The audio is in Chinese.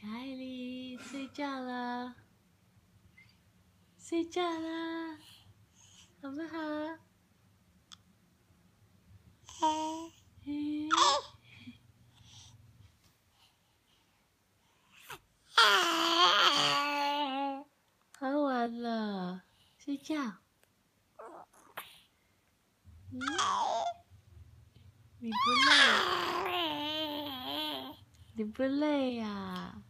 凯莉睡觉了，睡觉啦，好不好？嗯，好晚了，睡觉。嗯，你不累？你不累呀？